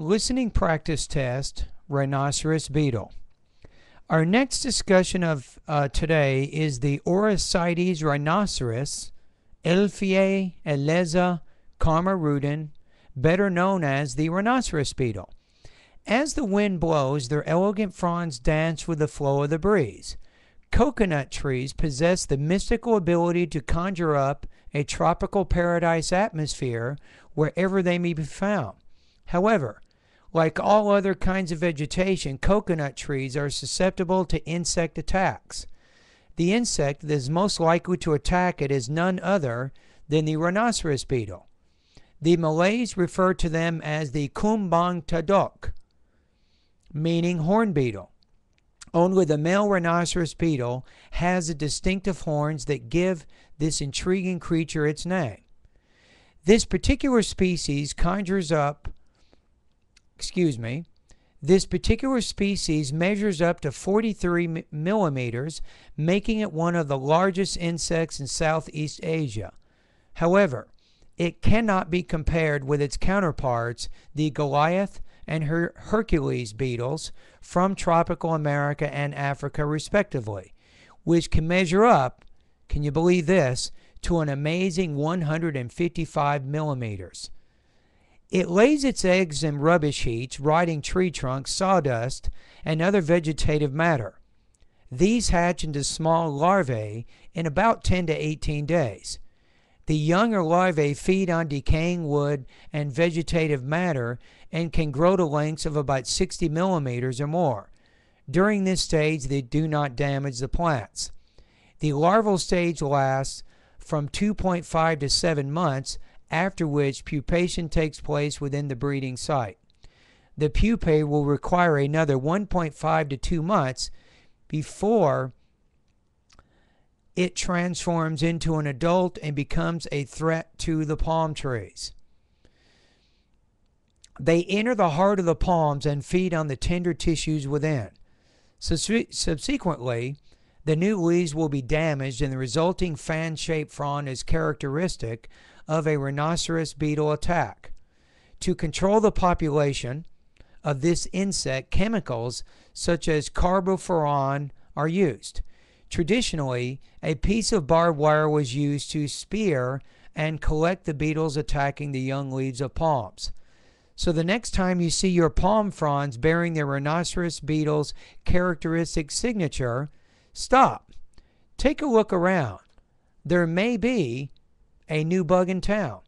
Listening practice test Rhinoceros beetle. Our next discussion of uh, today is the Oryctes rhinoceros, Elphiae eleza carmarudin, better known as the rhinoceros beetle. As the wind blows, their elegant fronds dance with the flow of the breeze. Coconut trees possess the mystical ability to conjure up a tropical paradise atmosphere wherever they may be found. However, like all other kinds of vegetation, coconut trees are susceptible to insect attacks. The insect that is most likely to attack it is none other than the rhinoceros beetle. The Malays refer to them as the kumbang tanduk, meaning horn beetle. Only the male rhinoceros beetle has the distinctive horns that give this intriguing creature its name. This particular species conjures up excuse me, this particular species measures up to 43 millimeters, making it one of the largest insects in Southeast Asia. However, it cannot be compared with its counterparts, the Goliath and Her Hercules beetles from tropical America and Africa, respectively, which can measure up, can you believe this, to an amazing 155 millimeters. It lays its eggs in rubbish heaps, rotting tree trunks, sawdust, and other vegetative matter. These hatch into small larvae in about 10 to 18 days. The younger larvae feed on decaying wood and vegetative matter and can grow to lengths of about 60 millimeters or more. During this stage, they do not damage the plants. The larval stage lasts from 2.5 to 7 months after which pupation takes place within the breeding site. The pupae will require another 1.5 to 2 months before it transforms into an adult and becomes a threat to the palm trees. They enter the heart of the palms and feed on the tender tissues within. Subsequently, the new leaves will be damaged and the resulting fan shaped frond is characteristic of a rhinoceros beetle attack. To control the population of this insect, chemicals such as carbofuran are used. Traditionally, a piece of barbed wire was used to spear and collect the beetles attacking the young leaves of palms. So the next time you see your palm fronds bearing the rhinoceros beetle's characteristic signature, stop. Take a look around. There may be a new bug in town.